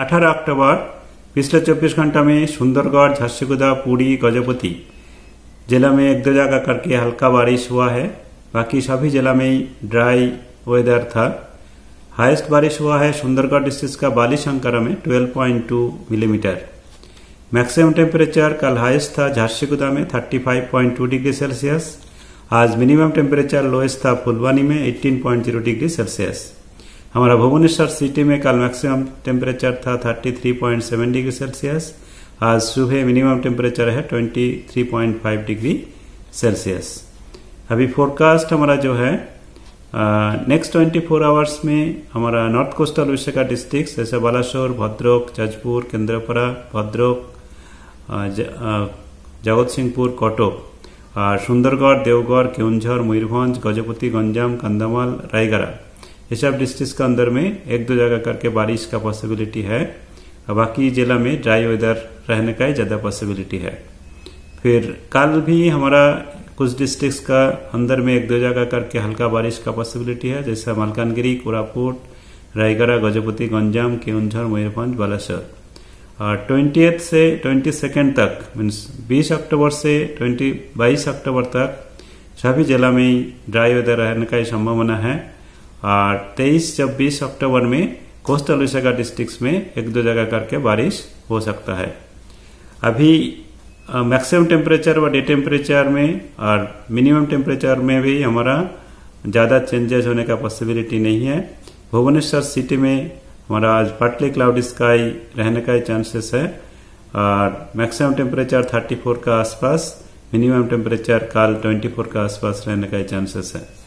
18 अक्टूबर, पिछले 24 घंटा में सुंदरगढ़ झारसीगुदा पूरी, गजपति जिला में एक दो जगह करके हल्का बारिश हुआ है। बाकी सभी जिला में ड्राई वेदर था। हाईएस्ट बारिश हुआ है सुंदरगढ़ डिस्ट्रिक्ट का बाली शंकरा में 12.2 मिलीमीटर। मैक्सिमम टेम्परेचर कल हाईएस्ट था झारसीगुदा में 35.2 डिग्री सेल्सियस। आज मिनिमम टेम्परेचर लोएस्ट था फुलवानी में 18.0 डिग्री सेल्सियस। हमारा भुवनेश्वर सिटी में कल मैक्सिमम टेम्परेचर था 33.7 डिग्री सेल्सियस। आज सुबह मिनिमम टेम्परेचर है 23.5 डिग्री सेल्सियस। अभी फोरकास्ट हमारा जो है नेक्स्ट ट्वेंटी फोर आवर्स में हमारा नॉर्थ कोस्टल का डिस्ट्रिक्ट जैसे बालासोर, भद्रक, जाजपुर केंद्रपड़ा भद्रक जगत सिंहपुर कटक और सुंदरगढ़, देवगढ़, केउंझर, मयूरभंज गजपति गंजाम कंधमाल, रायगढ़। ये सब डिस्ट्रिक्ट के अंदर में एक दो जगह करके बारिश का पॉसिबिलिटी है। और बाकी जिला में ड्राई वेदर रहने का ही ज़्यादा पॉसिबिलिटी है। फिर कल भी हमारा कुछ डिस्ट्रिक्ट का अंदर में एक दो जगह करके हल्का बारिश का पॉसिबिलिटी है, जैसे मालकानगिरी, कोरापुट, रायगढ़, गजपति, गंजाम केउंझर मयूरभंज, बालासोर। और ट्वेंटी से ट्वेंटी सेकेंड तक मीन्स बीस अक्टूबर से ट्वेंटी बाईस अक्टूबर तक, सभी जिला में ड्राई वेदर रहने का ही संभावना है। तेईस, छब्बीस अक्टूबर में कोस्टल का डिस्ट्रिक्ट में एक दो जगह करके बारिश हो सकता है। अभी मैक्सिमम टेम्परेचर व डे टेम्परेचर में और मिनिमम टेम्परेचर में भी हमारा ज़्यादा चेंजेस होने का पॉसिबिलिटी नहीं है। भुवनेश्वर सिटी में हमारा आज पार्टली क्लाउड स्काई रहने का चांसेस है और मैक्सिमम टेम्परेचर 34 का आसपास मिनिमम टेम्परेचर कल 24 का आसपास रहने का चांसेस है।